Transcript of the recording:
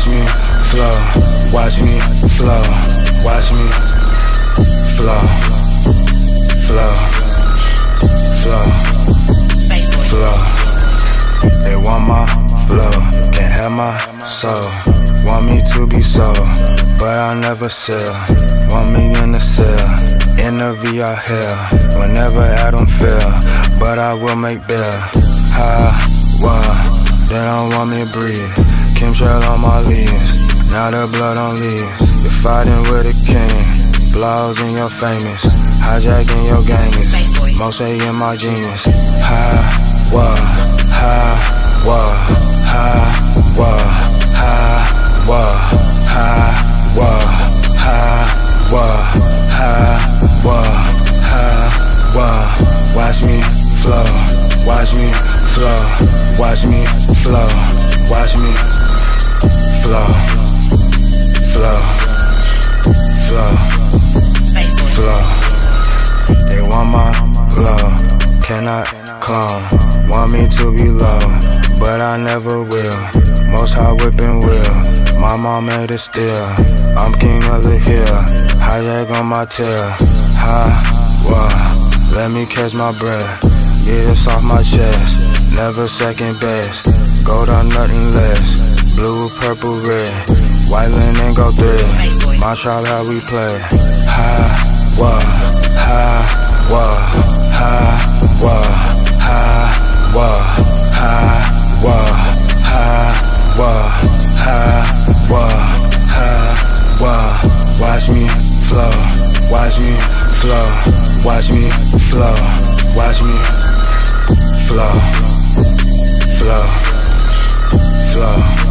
flow. Watch me flow. Watch me flow. Flow. Flow. Flow. They want my flow. Can't have my soul. Want me to be so, but I never sell. Want me in the cell. In the VR hell. Whenever I don't feel, but I will make bail. Ha, wah. They don't want me to breathe. Chemtrail on my leaves. Now the blood on leaves. You're fighting with a king. Blows in your famous. Hijacking your gamers. Most say in my genius. Ha, wah, ha, wah, ha, wah, ha, wah, ha, wah, ha, wah, ha, wah, ha, wah. Watch me flow. Watch me flow. Watch me flow, watch me flow, flow, flow, flow. They want my love, cannot clone. Want me to be low, but I never will. Most high whipping will. My mom made it still. I'm king of the hill. High on my tail. High, whoa. Let me catch my breath. Get this off my chest never second best. Gold on nothing less. Blue, purple, red. white linen go through. My child, how we play. Ha, wah, ha, wah, ha, wah, ha, wah, ha, wah, ha, wah, ha, wah, ha, wah. Watch me flow, watch me flow, watch me flow, watch me flow, flow, flow.